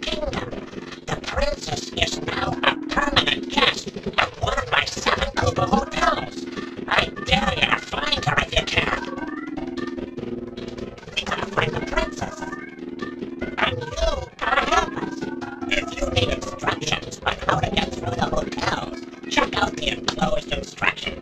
Kingdom. The princess is now lowest abstraction